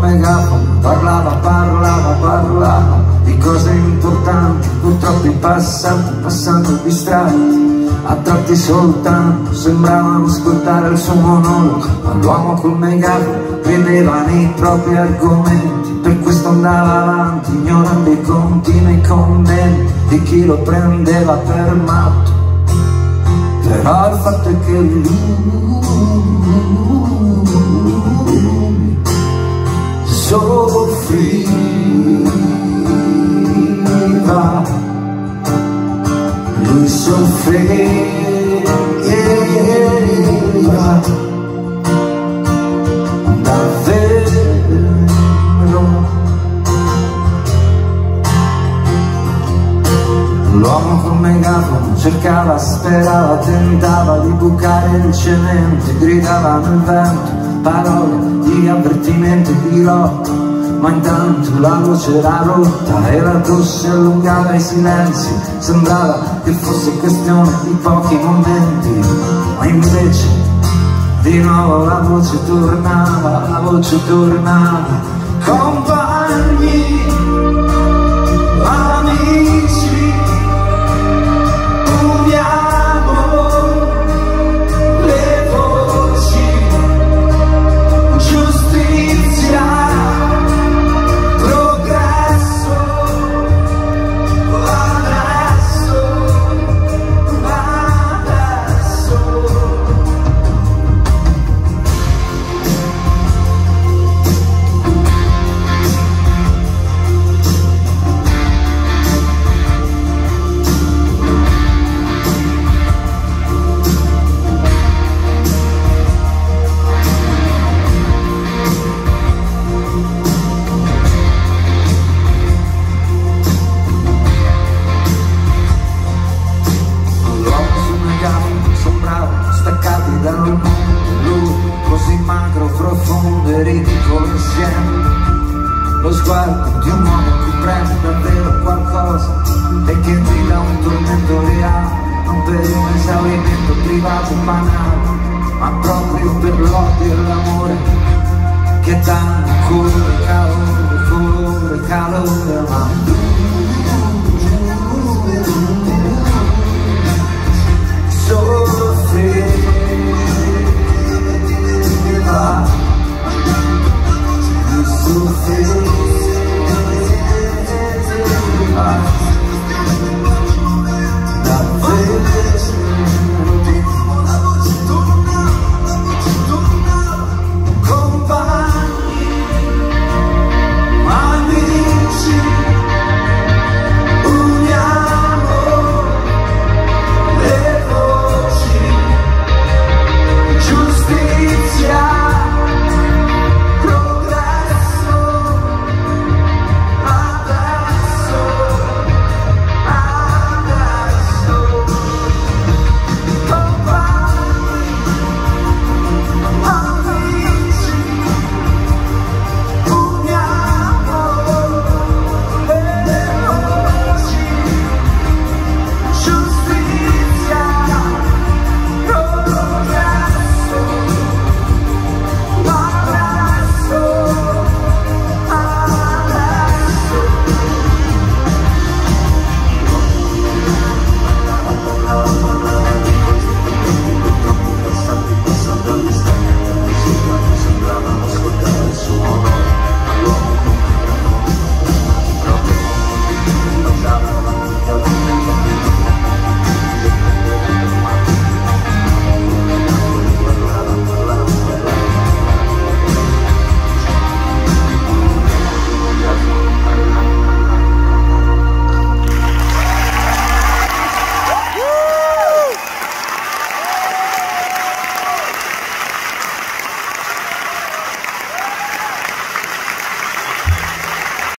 parlava, parlava di cose importanti, purtroppo i passanti, passando distratti, a tratti soltanto sembravano ascoltare il suo monologo, ma l'uomo col megafono credeva nei propri argomenti, per questo andava avanti, ignorando i continui commenti di chi lo prendeva per matto. Però il fatto è che lui soffriva lui soffriva davvero l'uomo col megafono cercava, sperava, tentava di bucare il cemento gridava nel vento parole di avvertimento di lotta ma intanto la voce era rotta e la tosse allungava i silenzi. Sembrava che fosse questione di pochi momenti. Ma invece di nuovo la voce tornava la voce tornava sguardo di un uomo che prende davvero qualcosa e che ti dà un tormento reale non per un esaurimento privato banale ma proprio per l'odio e l'amore